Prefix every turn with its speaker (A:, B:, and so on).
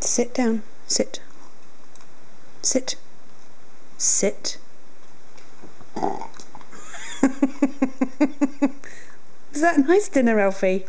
A: Sit down. Sit. Sit. Sit. Is that a nice dinner, Elfie?